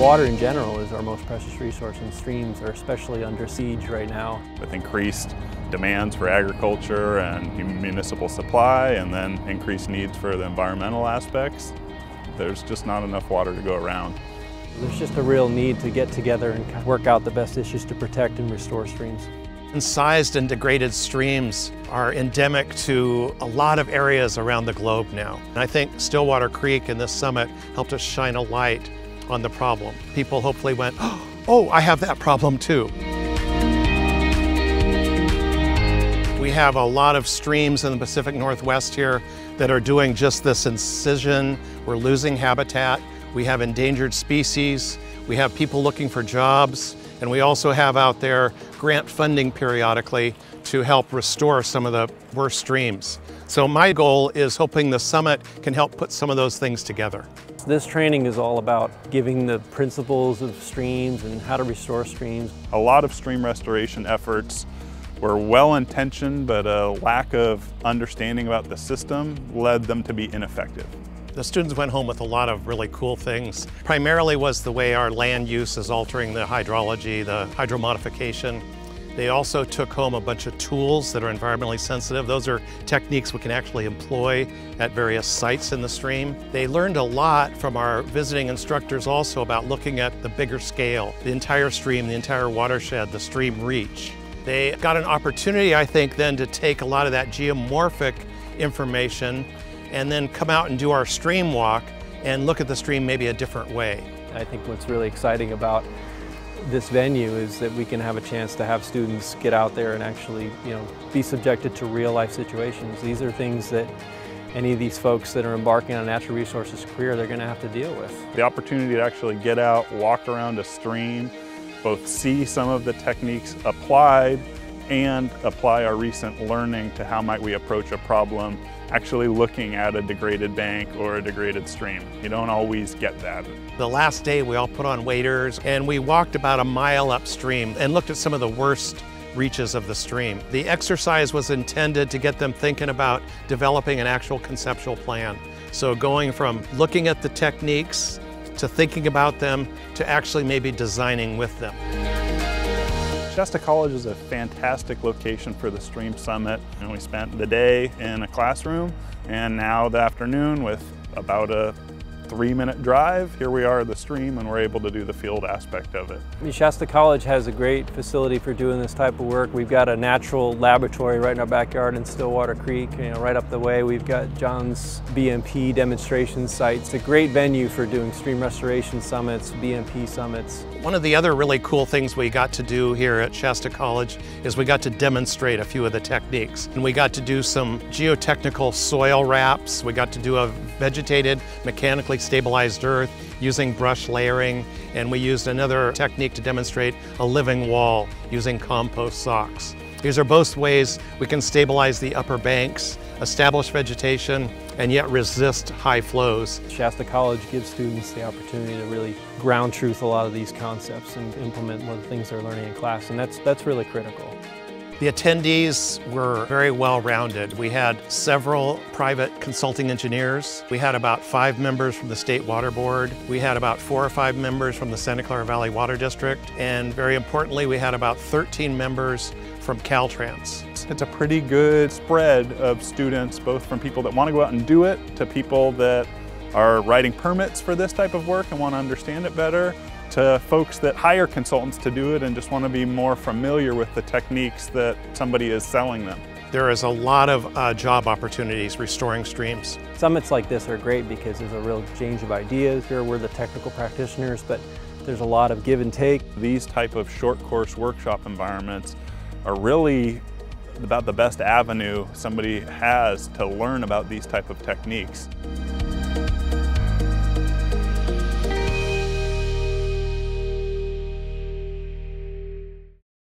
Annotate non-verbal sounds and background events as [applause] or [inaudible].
Water in general is our most precious resource and streams are especially under siege right now. With increased demands for agriculture and municipal supply and then increased needs for the environmental aspects, there's just not enough water to go around. There's just a real need to get together and work out the best issues to protect and restore streams. Incised and degraded streams are endemic to a lot of areas around the globe now. And I think Stillwater Creek and this summit helped us shine a light on the problem. People hopefully went, [gasps] oh, I have that problem too. We have a lot of streams in the Pacific Northwest here that are doing just this incision. We're losing habitat. We have endangered species. We have people looking for jobs. And we also have out there grant funding periodically to help restore some of the worst streams. So my goal is hoping the summit can help put some of those things together. This training is all about giving the principles of streams and how to restore streams. A lot of stream restoration efforts were well-intentioned, but a lack of understanding about the system led them to be ineffective. The students went home with a lot of really cool things. Primarily was the way our land use is altering the hydrology, the hydromodification. They also took home a bunch of tools that are environmentally sensitive. Those are techniques we can actually employ at various sites in the stream. They learned a lot from our visiting instructors also about looking at the bigger scale, the entire stream, the entire watershed, the stream reach. They got an opportunity, I think, then to take a lot of that geomorphic information and then come out and do our stream walk and look at the stream maybe a different way. I think what's really exciting about this venue is that we can have a chance to have students get out there and actually, you know, be subjected to real life situations. These are things that any of these folks that are embarking on a natural resources career, they're going to have to deal with. The opportunity to actually get out, walk around a stream, both see some of the techniques applied and apply our recent learning to how might we approach a problem actually looking at a degraded bank or a degraded stream. You don't always get that. The last day we all put on waders and we walked about a mile upstream and looked at some of the worst reaches of the stream. The exercise was intended to get them thinking about developing an actual conceptual plan. So going from looking at the techniques to thinking about them to actually maybe designing with them. Shasta College is a fantastic location for the Stream Summit. And we spent the day in a classroom and now the afternoon with about a three minute drive, here we are at the stream and we're able to do the field aspect of it. Shasta College has a great facility for doing this type of work. We've got a natural laboratory right in our backyard in Stillwater Creek, you know, right up the way. We've got John's BMP demonstration site. It's a great venue for doing stream restoration summits, BMP summits. One of the other really cool things we got to do here at Shasta College is we got to demonstrate a few of the techniques. And we got to do some geotechnical soil wraps. We got to do a vegetated, mechanically stabilized earth using brush layering, and we used another technique to demonstrate a living wall using compost socks. These are both ways we can stabilize the upper banks, establish vegetation, and yet resist high flows. Shasta College gives students the opportunity to really ground truth a lot of these concepts and implement one of the things they're learning in class, and that's, that's really critical. The attendees were very well rounded. We had several private consulting engineers. We had about five members from the State Water Board. We had about four or five members from the Santa Clara Valley Water District. And very importantly, we had about 13 members from Caltrans. It's a pretty good spread of students, both from people that want to go out and do it to people that are writing permits for this type of work and want to understand it better to folks that hire consultants to do it and just want to be more familiar with the techniques that somebody is selling them. There is a lot of uh, job opportunities restoring streams. Summits like this are great because there's a real change of ideas. Here we're the technical practitioners, but there's a lot of give and take. These type of short course workshop environments are really about the best avenue somebody has to learn about these type of techniques.